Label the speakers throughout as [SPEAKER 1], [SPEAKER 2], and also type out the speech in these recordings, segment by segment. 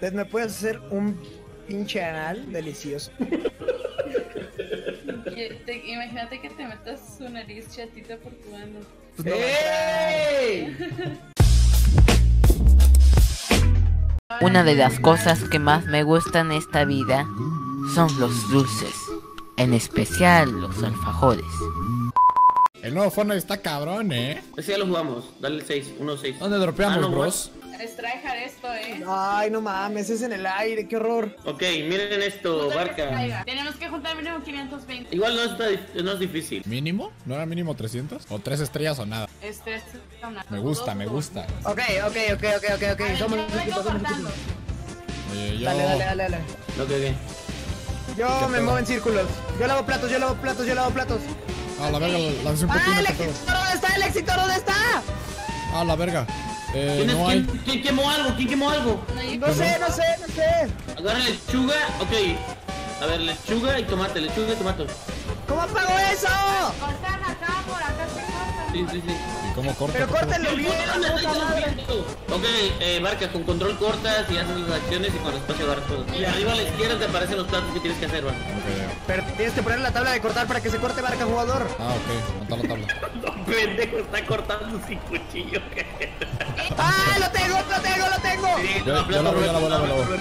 [SPEAKER 1] Ted, ¿me puedes hacer un pinche anal delicioso?
[SPEAKER 2] Te- imagínate que te metas su nariz chatita por tu ano.
[SPEAKER 1] Pues.
[SPEAKER 3] Una de las cosas que más me gustan en esta vida son los dulces, en especial los alfajores.
[SPEAKER 4] El nuevo Fortnite está cabrón, ¿eh?
[SPEAKER 5] Ese ya lo jugamos. Dale el 6, 1 6.
[SPEAKER 4] ¿Dónde dropeamos,
[SPEAKER 5] Ah, no,
[SPEAKER 4] bros?
[SPEAKER 2] Tryhard esto, eh.
[SPEAKER 1] Ay, no mames, es en el aire, qué horror.
[SPEAKER 5] Ok, miren esto, Barca.
[SPEAKER 2] Tenemos que juntar mínimo 520.
[SPEAKER 5] Igual no, está, no es difícil.
[SPEAKER 4] ¿Mínimo? ¿No era mínimo 300? ¿O 3 estrellas o nada?
[SPEAKER 2] Este es una-
[SPEAKER 4] Me gusta, me gusta.
[SPEAKER 1] Ok, ok, ok, ok, ok, ok. Somos
[SPEAKER 2] yo
[SPEAKER 1] un equipo, somos un
[SPEAKER 2] cortando.
[SPEAKER 1] equipo.
[SPEAKER 4] Oye, yo...
[SPEAKER 1] Dale, dale, dale, dale.
[SPEAKER 5] Ok, ok.
[SPEAKER 1] Yo
[SPEAKER 4] ¿Qué
[SPEAKER 1] me
[SPEAKER 4] pedo?
[SPEAKER 1] muevo en círculos. Yo lavo platos, yo lavo platos, yo lavo platos.
[SPEAKER 4] Ah, la verga, lancé un
[SPEAKER 1] ¡Ah,
[SPEAKER 4] pepino
[SPEAKER 1] el
[SPEAKER 4] que todo.
[SPEAKER 1] éxito! ¿Dónde está el éxito? ¿Dónde está?
[SPEAKER 4] Ah, la verga. Eh,
[SPEAKER 5] ¿Quién, es-
[SPEAKER 4] no hay.
[SPEAKER 5] quién- quién quemó algo? ¿Quién quemó algo?
[SPEAKER 2] No
[SPEAKER 1] sé, no sé, no sé.
[SPEAKER 5] Agarra lechuga. Ok. A ver, lechuga y tomate, lechuga y tomate.
[SPEAKER 1] ¿Cómo apago eso?
[SPEAKER 2] Cortan acá, por acá se cortan.
[SPEAKER 5] Sí, sí, sí.
[SPEAKER 4] ¿Y cómo corto?
[SPEAKER 1] Pero córtenlo bien,
[SPEAKER 5] viendo. Ok, eh, Barca, con control cortas y haces las acciones y con espacio agarras todo. Y arriba a la izquierda te aparecen los platos que tienes que hacer, Barca.
[SPEAKER 1] Pero tienes que poner la tabla de cortar para que se corte barca jugador.
[SPEAKER 4] Ah, ok. Monta la tabla.
[SPEAKER 5] No, pendejo, está cortando sin cuchillo.
[SPEAKER 1] ¡Ah, lo tengo, lo tengo, lo tengo!
[SPEAKER 5] Sí,
[SPEAKER 4] ya la voy, ya la voy, ya la voy,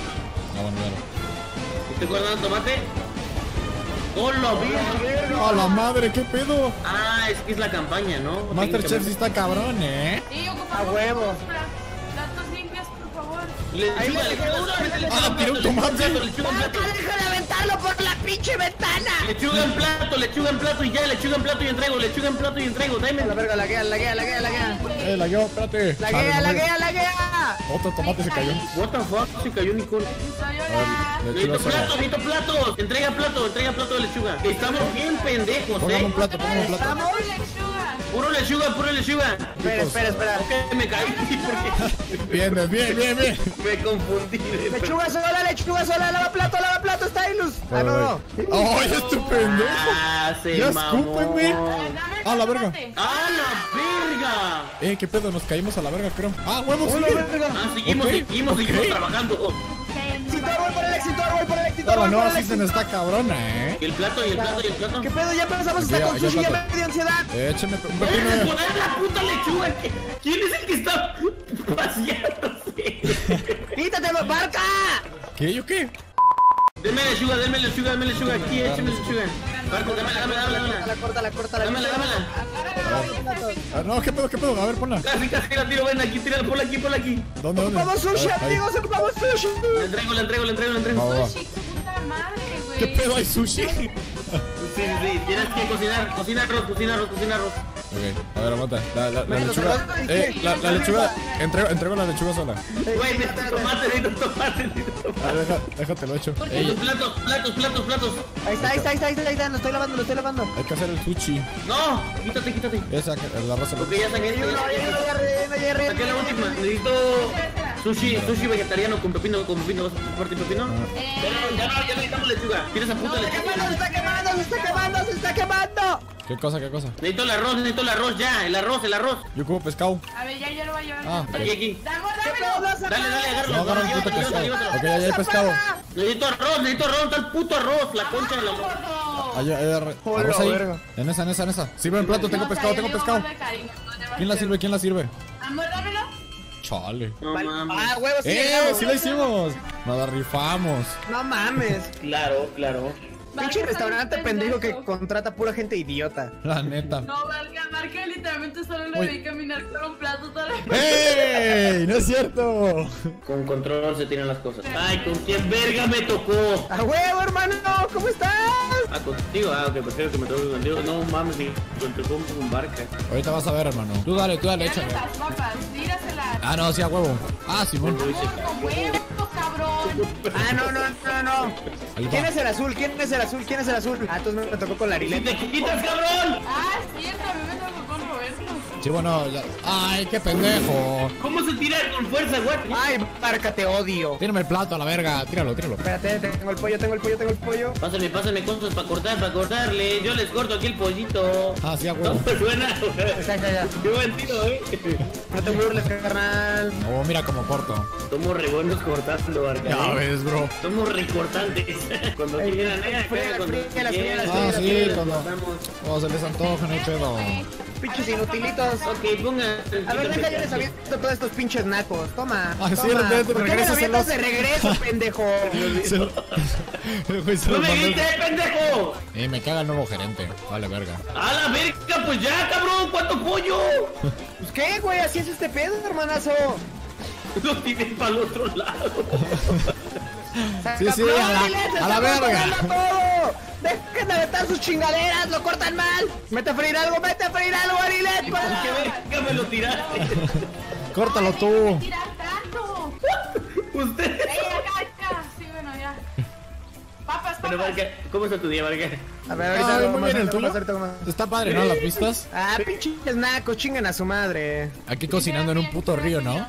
[SPEAKER 5] ¿Estoy guardando tomate? ¡Hola, bien!
[SPEAKER 4] la- ¡Ah, la madre! ¿Qué pedo?
[SPEAKER 5] Ah, es que es la campaña, ¿no?
[SPEAKER 4] Masterchef sí está cabrón, ¿eh?
[SPEAKER 1] A huevo. Le ahí le
[SPEAKER 5] lechuga
[SPEAKER 4] Ah, tiró un
[SPEAKER 5] plato, lechuga en
[SPEAKER 4] tomate.
[SPEAKER 5] plato, lechuga en plato.
[SPEAKER 1] ¡Barca, deja de aventarlo por la pinche ventana!
[SPEAKER 5] Lechuga en plato, lechuga en plato y ya, lechuga en plato y entrego, lechuga en plato y entrego, dame.
[SPEAKER 1] La verga, la guía, la guía, la guía, la guía.
[SPEAKER 4] Eh, la guía, espérate.
[SPEAKER 1] La guía, la guía, la guía.
[SPEAKER 4] Otro tomate se cayó.
[SPEAKER 5] What the fuck, se cayó Nicole. Necesito plato, necesito plato. Entrega plato, entrega plato de lechuga. Estamos bien pendejos,
[SPEAKER 4] Póngame un
[SPEAKER 5] eh.
[SPEAKER 4] plato, un plato.
[SPEAKER 5] Puro lechuga, puro lechuga.
[SPEAKER 1] Espera, espera, espera.
[SPEAKER 5] Me caí
[SPEAKER 4] Bien, bien, bien, bien,
[SPEAKER 5] me confundí.
[SPEAKER 1] Lechuga sola, lechuga sola, lava plato, lava plato, está Ilus. Ah, no, no.
[SPEAKER 4] ¡Ay, este pendejo!
[SPEAKER 5] Ah, se
[SPEAKER 4] Ya escúpeme. Ah, la verga.
[SPEAKER 5] ¡Ah, la verga!
[SPEAKER 4] Eh, qué pedo, nos caímos a la verga, creo. Ah, huevos.
[SPEAKER 5] Ah, seguimos, seguimos, seguimos trabajando.
[SPEAKER 1] Éxito, voy por el éxito, voy por el éxito, voy
[SPEAKER 4] no,
[SPEAKER 1] por el
[SPEAKER 4] así se
[SPEAKER 1] éxito.
[SPEAKER 4] nos está cabrona, ¿eh?
[SPEAKER 5] Y el plato, y el plato, y el plato.
[SPEAKER 1] ¿Qué pedo? Ya
[SPEAKER 4] Ya,
[SPEAKER 1] hasta con sushi, ya me dio ansiedad.
[SPEAKER 4] Écheme un
[SPEAKER 5] ¡Dejen de
[SPEAKER 4] pepino.
[SPEAKER 5] poner la puta lechuga! ¿Quién es el que está paseándose?
[SPEAKER 1] ¡Quítate, barca!
[SPEAKER 4] ¿Qué? ¿Yo qué?
[SPEAKER 5] Deme lechuga, deme lechuga, deme lechuga. Aquí, écheme lechuga. Marco, dámela, dámela, dámela,
[SPEAKER 1] La
[SPEAKER 5] dámela.
[SPEAKER 1] corta, la corta, la
[SPEAKER 5] Dámela, dámela.
[SPEAKER 4] Ah, no, ¿qué pedo, qué pedo? A ver, ponla.
[SPEAKER 5] Casi, casi la tiro, ven aquí, tírala, ponla aquí, ponla aquí.
[SPEAKER 4] ¿Dónde, dónde?
[SPEAKER 1] Vamos sushi, amigos, vamos sushi.
[SPEAKER 5] La entrego, la entrego, la entrego, la entrego.
[SPEAKER 2] Sushi, puta madre, güey.
[SPEAKER 4] ¿Qué pedo hay sushi?
[SPEAKER 5] Sí, sí, sí, tienes que cocinar, cocina arroz, cocina arroz, cocina arroz.
[SPEAKER 4] Ok, a ver, aguanta. La, la, la lechuga. Eh, la, la lechuga. Entrego, entrego la lechuga sola.
[SPEAKER 5] Güey, necesito tomate, necesito tomate, necesito
[SPEAKER 4] A
[SPEAKER 5] tomate.
[SPEAKER 4] ver, deja, déjate lo hecho.
[SPEAKER 5] Platos,
[SPEAKER 4] Ey,
[SPEAKER 5] platos, platos, platos, platos.
[SPEAKER 1] Ahí está, ahí está, ahí está, ahí está, ahí está, lo estoy lavando, lo estoy lavando.
[SPEAKER 4] hay que hacer el sushi.
[SPEAKER 5] No, quítate, quítate.
[SPEAKER 4] Esa, el arroz.
[SPEAKER 5] Ok, ya saqué ya saqué la última. Necesito sushi, sushi vegetariano con pepino, con pepino. ¿Vas a partir pepino?
[SPEAKER 2] Eh,
[SPEAKER 5] Ya no, ya no, ya necesitamos lechuga. ¿Quieres a puta
[SPEAKER 1] Se está quemando, se
[SPEAKER 5] lechuga?
[SPEAKER 1] está quemando, se está quemando, se está quemando.
[SPEAKER 4] ¿Qué cosa, qué cosa?
[SPEAKER 5] Necesito el arroz, necesito el arroz ya, el arroz, el arroz.
[SPEAKER 4] Yo como pescado.
[SPEAKER 2] A ver, ya yo lo voy a llevar.
[SPEAKER 4] Ah,
[SPEAKER 5] Aquí, aquí.
[SPEAKER 2] Dame,
[SPEAKER 1] ¿Qué pedo,
[SPEAKER 2] dámelo.
[SPEAKER 5] Dale, dale, agárralo.
[SPEAKER 4] No, puto pescado. Ok, ya hay pescado.
[SPEAKER 5] Necesito arroz, necesito arroz, está el puto arroz, la concha de la.
[SPEAKER 4] Ahí, ahí, arroz ahí. En esa, en esa, en esa. Sirve en plato, tengo
[SPEAKER 2] No,
[SPEAKER 4] pescado, tengo pescado. ¿Quién la sirve? ¿Quién la sirve?
[SPEAKER 2] Amor, dámelo.
[SPEAKER 4] Chale.
[SPEAKER 5] No mames.
[SPEAKER 1] Ah, huevos, sí,
[SPEAKER 4] ¡Eh! ¡Sí la hicimos! Nos la rifamos.
[SPEAKER 1] No mames.
[SPEAKER 5] Claro, claro.
[SPEAKER 1] Pinche restaurante pendejo que contrata pura gente idiota.
[SPEAKER 4] La neta.
[SPEAKER 2] No, Marca, Marca literalmente solo le vi caminar con un plato toda la
[SPEAKER 4] ¡Ey! ¡No es cierto!
[SPEAKER 5] Con control se tiran las cosas. Ay, ¿con quién verga me tocó?
[SPEAKER 1] ¡A huevo, hermano! ¿Cómo estás?
[SPEAKER 5] Ah, contigo. Ah, ok, prefiero que me toque contigo. No mames, ni con tu compu con barca.
[SPEAKER 4] Ahorita vas a ver, hermano. Tú dale, tú dale, échale.
[SPEAKER 2] las papas, tíraselas.
[SPEAKER 4] Ah, no, sí, a huevo. Ah, Simón.
[SPEAKER 5] Lo hice.
[SPEAKER 2] Cabrón.
[SPEAKER 1] Ah, no, no, no, no. ¿Quién es el azul? ¿Quién es el azul? ¿Quién es el azul? Ah, entonces me tocó con la
[SPEAKER 5] ¡Si
[SPEAKER 1] Arilete.
[SPEAKER 5] te quitas, cabrón!
[SPEAKER 2] Ah, es cierto, a mí me tocó con Roberto.
[SPEAKER 4] Sí, bueno, ya. ¡Ay, qué pendejo!
[SPEAKER 5] ¿Cómo se tira con fuerza, güey?
[SPEAKER 1] Ay, Barca, te odio.
[SPEAKER 4] Tírame el plato a la verga. Tíralo, tíralo.
[SPEAKER 1] Espérate, tengo el pollo, tengo el pollo, tengo el pollo.
[SPEAKER 5] Pásame, pásame cosas para cortar, para cortarle. Yo les corto aquí el pollito.
[SPEAKER 4] Ah, sí,
[SPEAKER 5] No suena.
[SPEAKER 1] Ya, ya, ya.
[SPEAKER 5] Qué buen tiro, eh.
[SPEAKER 1] No te burles, carnal.
[SPEAKER 4] Oh, mira cómo corto.
[SPEAKER 5] Somos re buenos cortando,
[SPEAKER 4] Ya
[SPEAKER 5] ¿eh?
[SPEAKER 4] ves, bro.
[SPEAKER 5] Somos recortantes. Cuando quieran, eh. Cuando
[SPEAKER 4] Ah, sí, cuando, cuando se les antoja, no hay pedo.
[SPEAKER 1] Pinches inutilitos.
[SPEAKER 5] Ok, pongan.
[SPEAKER 1] A ver, deja yo les aviento todos estos pinches nacos. Toma.
[SPEAKER 4] Ah, sí,
[SPEAKER 1] ¿Por qué me
[SPEAKER 4] regresaselos.
[SPEAKER 1] avientas de regreso, pendejo?
[SPEAKER 5] ¡No me grites, pendejo!
[SPEAKER 4] Eh, me caga el nuevo gerente. Vale, verga.
[SPEAKER 5] ¡A la verga! Pues ya, cabrón, ¿cuánto pollo?
[SPEAKER 1] Pues qué, güey, así es este pedo, hermanazo.
[SPEAKER 5] Lo tiré para el otro lado.
[SPEAKER 4] Sí, sí,
[SPEAKER 1] ¡No,
[SPEAKER 4] a la- a la verga.
[SPEAKER 1] ¡Dejen de aventar sus chingaderas! ¡Lo cortan mal! ¡Mete a freír algo! ¡Mete a freír algo, Arilet!
[SPEAKER 5] ¿Qué
[SPEAKER 1] para-
[SPEAKER 5] verga me lo tiraste?
[SPEAKER 4] Córtalo tú.
[SPEAKER 2] Tirar tanto.
[SPEAKER 5] Usted.
[SPEAKER 2] Ey, acá, acá. Sí, bueno, ya. Papas,
[SPEAKER 5] Pero,
[SPEAKER 2] papas.
[SPEAKER 5] ¿cómo está tu día, Varga?
[SPEAKER 1] A ver, ahorita
[SPEAKER 4] Ah, muy bien el tuyo. Está padre, ¿no? Las pistas.
[SPEAKER 1] Ah, pinches nacos, chinguen a su madre.
[SPEAKER 4] Aquí cocinando en un puto río, ¿no?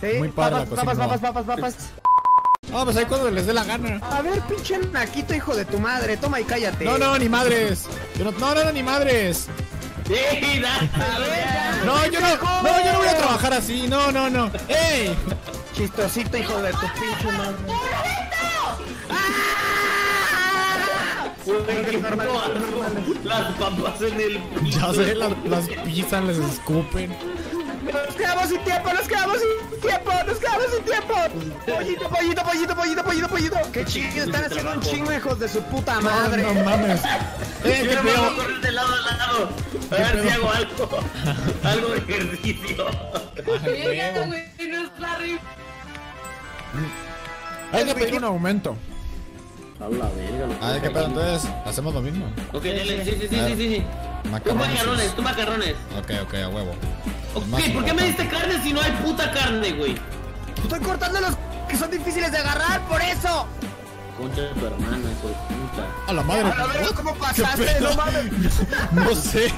[SPEAKER 1] ¿Sí?
[SPEAKER 4] Muy padre la
[SPEAKER 1] papas,
[SPEAKER 4] cocina,
[SPEAKER 1] papas, papas, papas, papas.
[SPEAKER 4] Ah, pues ahí cuando les dé la gana.
[SPEAKER 1] A ver, pinche naquito, hijo de tu madre. Toma y cállate.
[SPEAKER 4] No, no, ni madres. Yo no, no, no, no, ni madres.
[SPEAKER 5] ¡Sí, da!
[SPEAKER 1] A ver, ya.
[SPEAKER 4] No, yo no, no, yo no voy a trabajar así. No, no, no. ¡Ey!
[SPEAKER 1] Chistosito, hijo de tu pinche madre.
[SPEAKER 5] Las papas en el
[SPEAKER 4] Ya sé, las, las pisan, les escupen.
[SPEAKER 1] Nos quedamos sin tiempo, nos quedamos sin tiempo, nos quedamos sin tiempo. Pollito, pollito, pollito, pollito, pollito, pollito. Qué chido, están haciendo un chingo, hijos de su puta madre.
[SPEAKER 4] No mames. ¡Eh, qué
[SPEAKER 5] Yo me voy a
[SPEAKER 4] pedo!
[SPEAKER 5] correr de lado a lado. A ver si hago algo. Algo de ejercicio.
[SPEAKER 2] Venga, güey, nos la
[SPEAKER 4] Hay que pedir un aumento.
[SPEAKER 5] A la verga.
[SPEAKER 4] Ah, ¿qué pedo? Entonces, hacemos lo mismo.
[SPEAKER 5] Ok, dale, sí, sí, sí, sí, sí, sí. Tú
[SPEAKER 4] Macarrones.
[SPEAKER 5] macarrones, tú macarrones.
[SPEAKER 4] Ok, ok, a huevo.
[SPEAKER 5] Ok, ¿por qué me diste carne si no hay puta carne, güey?
[SPEAKER 1] Estoy cortando los que son difíciles de agarrar, por eso.
[SPEAKER 5] Concha de tu hermana, hijo de puta.
[SPEAKER 4] A la madre.
[SPEAKER 1] A la verga, ¿cómo pasaste? No mames.
[SPEAKER 4] No sé.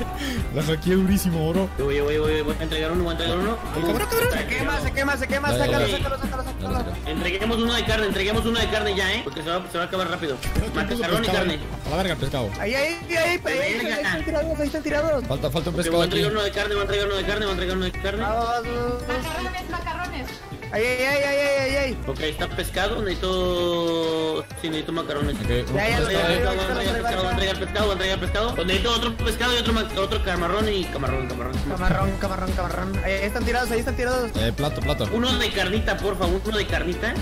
[SPEAKER 4] La hackeé durísimo, bro.
[SPEAKER 5] Voy, voy, voy, voy a entregar uno, voy a entregar uno.
[SPEAKER 4] cabrón, cabrón.
[SPEAKER 1] Se quema, se quema, se quema, sácalo, sácalo, sácalo, sácalo.
[SPEAKER 5] Entreguemos uno de carne, entreguemos uno de carne ya, ¿eh? Porque se va, se va a acabar rápido. Macarrón y
[SPEAKER 4] Pescado.
[SPEAKER 5] carne.
[SPEAKER 4] A la verga el pescado.
[SPEAKER 1] Ahí, ahí, ahí, ahí, ahí, ahí están tirados, ahí están tirados.
[SPEAKER 4] Falta, falta un
[SPEAKER 5] Ok, voy
[SPEAKER 4] pescado
[SPEAKER 5] a entregar uno de carne, voy a entregar uno de carne, voy a entregar uno de carne.
[SPEAKER 2] Macarrones, macarrones.
[SPEAKER 1] Ahí, ahí, ahí, ahí, ahí, ahí.
[SPEAKER 5] Ok, está pescado, necesito... Sí, necesito macarrones.
[SPEAKER 4] Ok, un
[SPEAKER 1] Ya, ya lo
[SPEAKER 5] Voy a
[SPEAKER 4] pescado ahí.
[SPEAKER 5] entregar pescado, voy a entregar pescado, voy a entregar pescado, pescado. Necesito otro pescado y otro, ma- otro camarón y camarón, camarón.
[SPEAKER 1] Camarrón, camarrón, camarrón. Ahí están tirados, ahí están tirados.
[SPEAKER 4] Eh, plato, plato.
[SPEAKER 5] Uno de carnita, por favor, uno de carnita.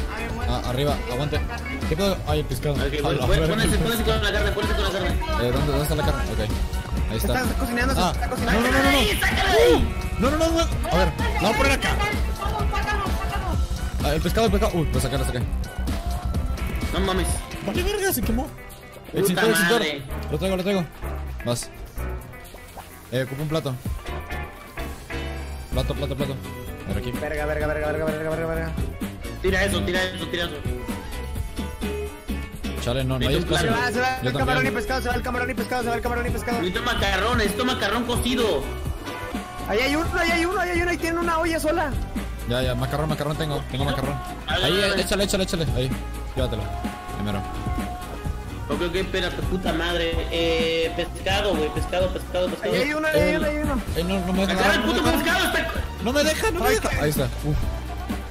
[SPEAKER 4] Ah, arriba, aguante. ¿Qué pedo? Ay, el pescado.
[SPEAKER 5] Ok,
[SPEAKER 4] A
[SPEAKER 5] pon-
[SPEAKER 4] la
[SPEAKER 5] pon-
[SPEAKER 4] verga.
[SPEAKER 5] pónganse, pónganse con la carne, pónganse con la carne.
[SPEAKER 4] Eh, ¿dónde, ¿Dónde está la carne? Ok. Ahí está.
[SPEAKER 1] Está cocinando, se
[SPEAKER 4] Ah,
[SPEAKER 1] está
[SPEAKER 4] no,
[SPEAKER 1] cocinando.
[SPEAKER 4] no, no, no, no. No, no, no, no. A ver, la voy a poner acá. El pescado, el pescado. Uy, lo saqué, lo saqué.
[SPEAKER 5] No mames.
[SPEAKER 4] Vale, verga, se quemó. El cintor, el cintor. Lo traigo, lo traigo. Vas. Eh, ocupo un plato. Plato, plato, plato. A ver aquí.
[SPEAKER 1] Verga, verga, verga, verga, verga, verga, verga.
[SPEAKER 5] Tira eso, tira eso, tira eso.
[SPEAKER 4] Chale, no, no hay
[SPEAKER 1] Se
[SPEAKER 4] espacio.
[SPEAKER 5] plato.
[SPEAKER 1] va, se va el camarón y pescado, se va el camarón y pescado, se va el camarón y pescado.
[SPEAKER 5] Necesito macarrón, necesito macarrón cocido.
[SPEAKER 1] Ahí hay uno, ahí hay uno, ahí hay uno, ahí tiene una olla sola.
[SPEAKER 4] Ya, ya, macarrón, macarrón tengo. Tengo macarrón. Ahí, échale, échale, échale. Ahí. Llévatelo. Primero.
[SPEAKER 5] Ok, ok, espérate, puta madre. Eh, pescado, güey, pescado, pescado, pescado.
[SPEAKER 1] Ahí hay uno, ahí hay uno, ahí hay uno.
[SPEAKER 4] Eh, no, no me
[SPEAKER 5] el
[SPEAKER 4] deja.
[SPEAKER 5] puto pescado, está...
[SPEAKER 4] No me deja, no me
[SPEAKER 1] Ay,
[SPEAKER 4] deja.
[SPEAKER 1] qué-
[SPEAKER 4] Ahí está. Uf.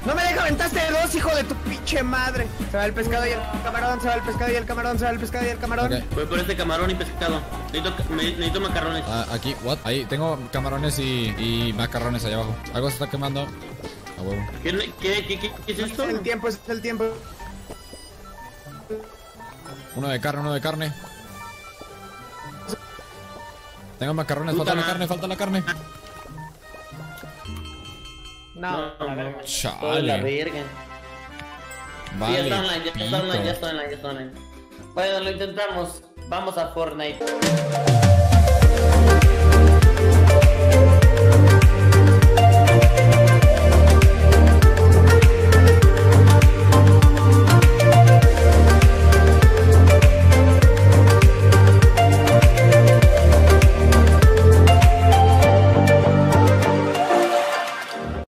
[SPEAKER 1] No me deja, aventaste dos, hijo de tu pinche madre. Se va el pescado y el camarón, se va el pescado y el camarón, se va el pescado y el camarón.
[SPEAKER 4] Ok.
[SPEAKER 5] Voy por este camarón y pescado. Necesito, necesito macarrones.
[SPEAKER 4] Ah, aquí, what? Ahí, tengo camarones y, y macarrones allá abajo. Algo se está quemando. A huevo.
[SPEAKER 5] ¿Qué, qué, qué, qué, qué es esto?
[SPEAKER 1] Es el tiempo, es el tiempo.
[SPEAKER 4] Uno de carne, uno de carne. Tengo macarrones,
[SPEAKER 5] Puta
[SPEAKER 4] falta la carne, falta la carne.
[SPEAKER 1] No,
[SPEAKER 5] No,
[SPEAKER 4] Chale.
[SPEAKER 5] La verga. Sí,
[SPEAKER 4] Vale.
[SPEAKER 5] ya está online, ya está online, ya está online, ya está online. Bueno, lo intentamos. Vamos a Fortnite.